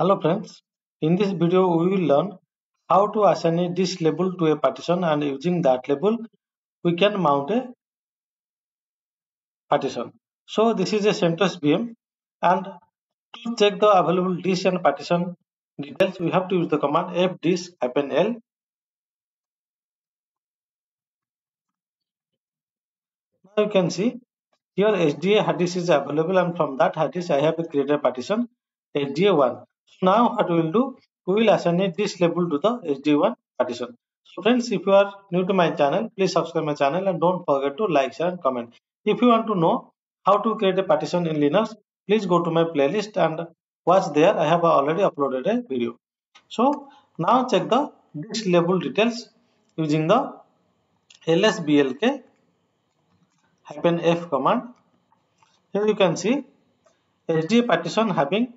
Hello friends, in this video we will learn how to assign a disk label to a partition and using that label we can mount a partition. So this is a CentOS VM and to check the available disk and partition details we have to use the command fdisk-l. Now you can see here SDA hard disk is available and from that hard disk I have created a partition SDA1 now what we will do, we will assign this label to the SD1 partition. So friends, if you are new to my channel, please subscribe my channel and don't forget to like, share and comment. If you want to know how to create a partition in Linux, please go to my playlist and watch there. I have already uploaded a video. So now check the disk label details using the lsblk -f command. Here you can see SDA partition having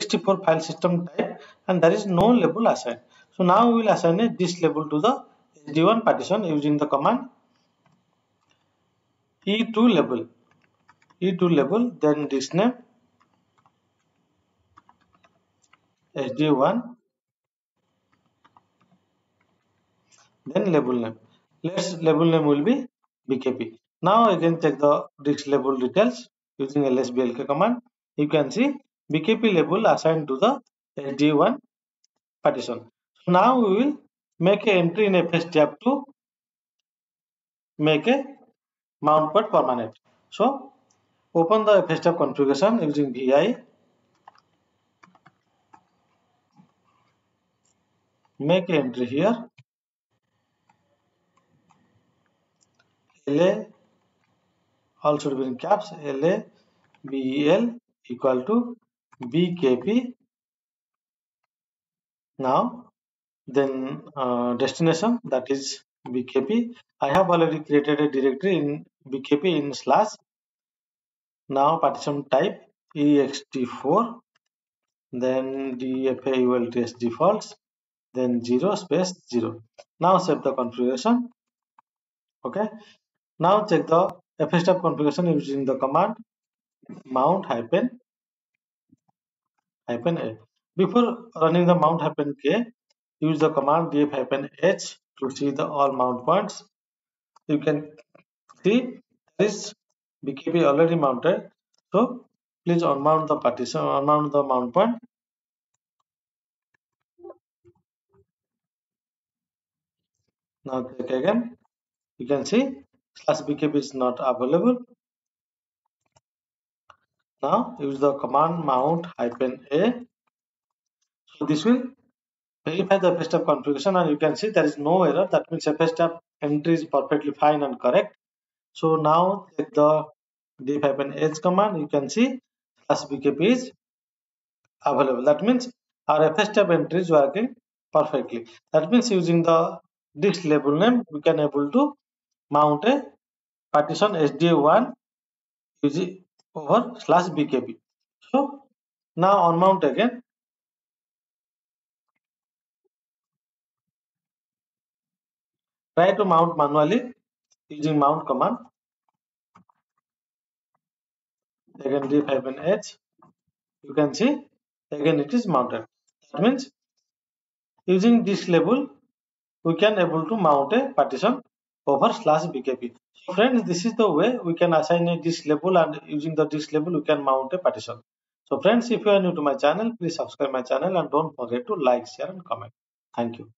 ext4 file system type and there is no label assigned. So now we will assign a disk label to the SD1 partition using the command e2label. E2 label then disk name SD1 then label name. Let's label name will be bkp now again check the disk label details using lsblk command. You can see BKP label assigned to the SD1 partition. Now we will make an entry in fstab to make a mount point permanent. So open the fstab configuration using VI. Make an entry here. LA all should be in caps LA BEL equal to bkp now then uh, destination that is bkp i have already created a directory in bkp in slash. Now partition type ext4 then dfaults defaults. Then 0 space 0 now save the configuration. Okay. Now check the fstab configuration using the command mount hyphen hyphen a. Before running the mount hyphen k, use the command df hyphen h to see the all mount points. You can see this BKP already mounted. So please unmount the partition, unmount the mount point. Now click again. You can see slash BKP is not available. Now use the command mount hyphen a. So this will verify the FSTab configuration and you can see there is no error. That means FSTab entry is perfectly fine and correct. So now take the df hyphen h command. You can see slash bkp is available. That means our FSTab entry is working perfectly. That means using the disk label name, we can able to mount a partition SDA1 using over slash bkp. So now on mount again. Try to mount manually using mount command. Again df hyphen h. You can see again it is mounted. That means using this label we can able to mount a partition over slash bkp. So friends, this is the way we can assign a disk label and using the disk label we can mount a partition. So friends, if you are new to my channel, please subscribe my channel and don't forget to like, share and comment. Thank you.